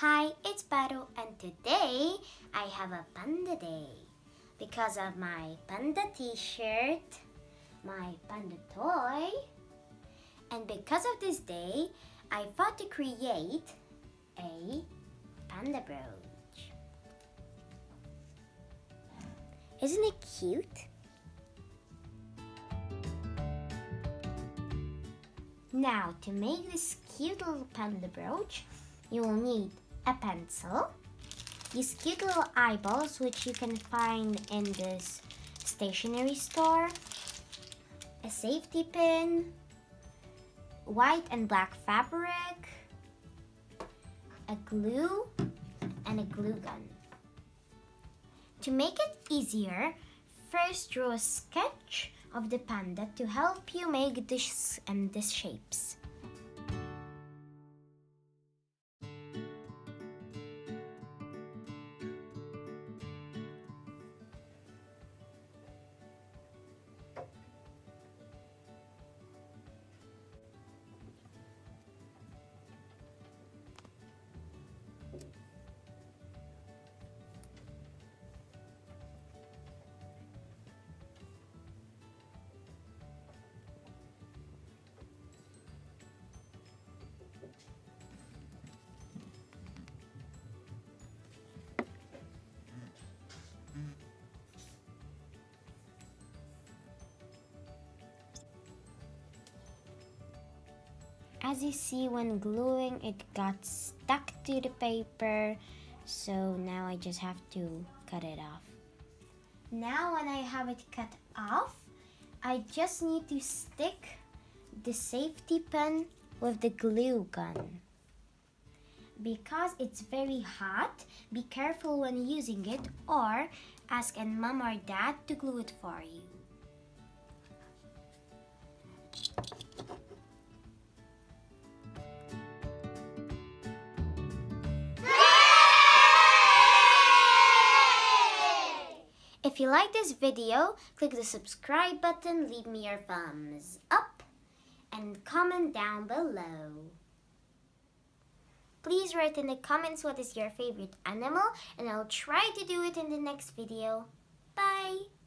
Hi, it's Baru and today I have a panda day. Because of my panda t-shirt, my panda toy, and because of this day, I thought to create a panda brooch. Isn't it cute? Now, to make this cute little panda brooch, you will need a pencil, these cute little eyeballs which you can find in this stationery store, a safety pin, white and black fabric, a glue, and a glue gun. To make it easier, first draw a sketch of the panda to help you make this and these shapes. As you see when gluing it got stuck to the paper so now I just have to cut it off. Now when I have it cut off I just need to stick the safety pin with the glue gun. Because it's very hot, be careful when using it or ask a mom or dad to glue it for you. If you like this video, click the subscribe button, leave me your thumbs up, and comment down below. Please write in the comments what is your favorite animal, and I'll try to do it in the next video. Bye!